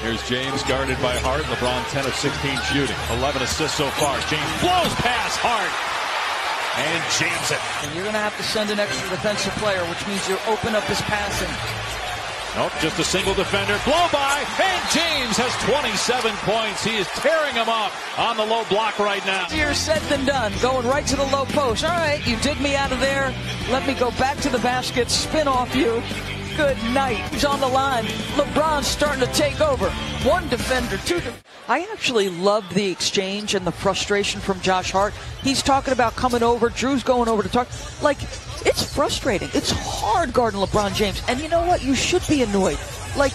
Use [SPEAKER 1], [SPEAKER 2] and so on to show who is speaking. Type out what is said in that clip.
[SPEAKER 1] Here's James guarded by Hart. LeBron 10 of 16 shooting. 11 assists so far. James blows past Hart. And James it.
[SPEAKER 2] And you're going to have to send an extra defensive player, which means you open up his passing.
[SPEAKER 1] Nope, just a single defender. Blow by, and James has 27 points. He is tearing them up on the low block right now.
[SPEAKER 2] Easier said than done. Going right to the low post. All right, you dig me out of there. Let me go back to the basket, spin off you. Good night. He's on the line. LeBron's starting to take over. One defender, two. I actually loved the exchange and the frustration from Josh Hart. He's talking about coming over. Jrue's going over to talk. Like, it's frustrating. It's hard guarding LeBron James. And you know what? You should be annoyed. Like,